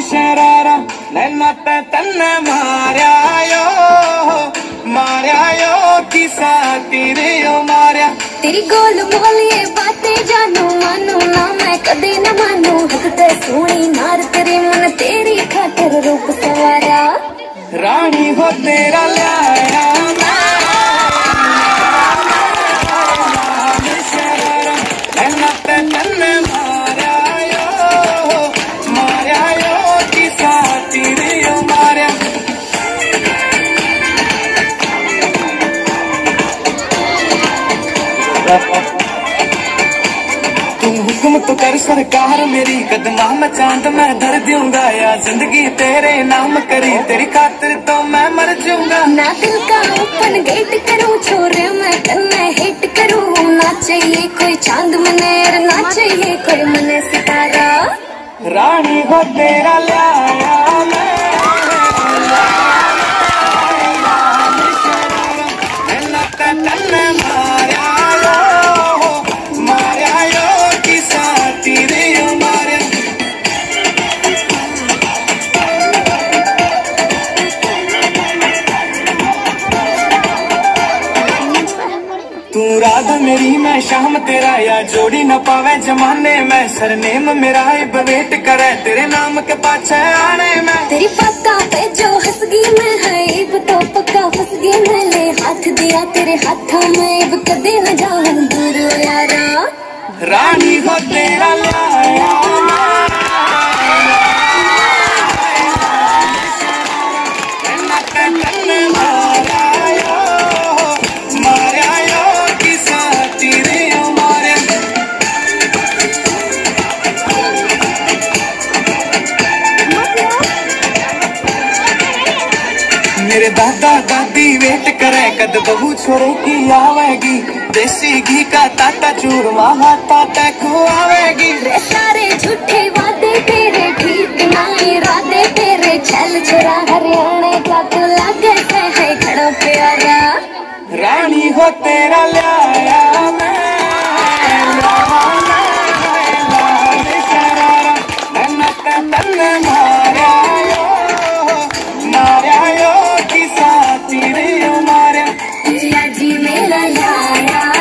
शरारा नैना ते तन्ने मारिया यो मारिया यो किसा तेरे ओ मारिया। तेरी गोल बोलिए ये बातें जानू मानू ना मैं कदे न मानू। हक ते सोनी नार तेरे मन तेरी खातिर रूप सवारा। रानी हो तेरा लाया तुम हुक्म तो कर सरकार मेरी कदमा में चाँद मैं धर दूँगा या ज़िंदगी तेरे नाम करी। तेरी खातिर तो मैं मर जाऊँगा। ना दिल का ओपन गेट करूँ छोरे मैं कन्ने हिट करूँ। ना चाहिए कोई चाँद मनेर ना चाहिए कोई मने सितारा। रानी हो तेरा लाया मेरी मैं शाम तेरा या जोड़ी न पावे। जमाने में सरनेम मेरा इब बवेट करे। तेरे नाम के पाछे आने में। तेरी पक्का पे जो हसगी में है इब तो पक्का फसगी मैं ले हाथ दिया तेरे हाथों में इब कदे न जाऊँ दूर यारा। रानी हो तेरा लाया। मेरे दादा दादी वेट करे कद बहु छोरे की आवेगी देसी घी का ताता चूरमा हाथा को आवेगी सारे झूठे वादे तेरे ठीक ना रादे तेरे चल छोरा हरियाणा का तू लगे है खड़ा प्यारा रानी हो तेरा लाया मैं ला, ला, ला, जी मेरा यारा।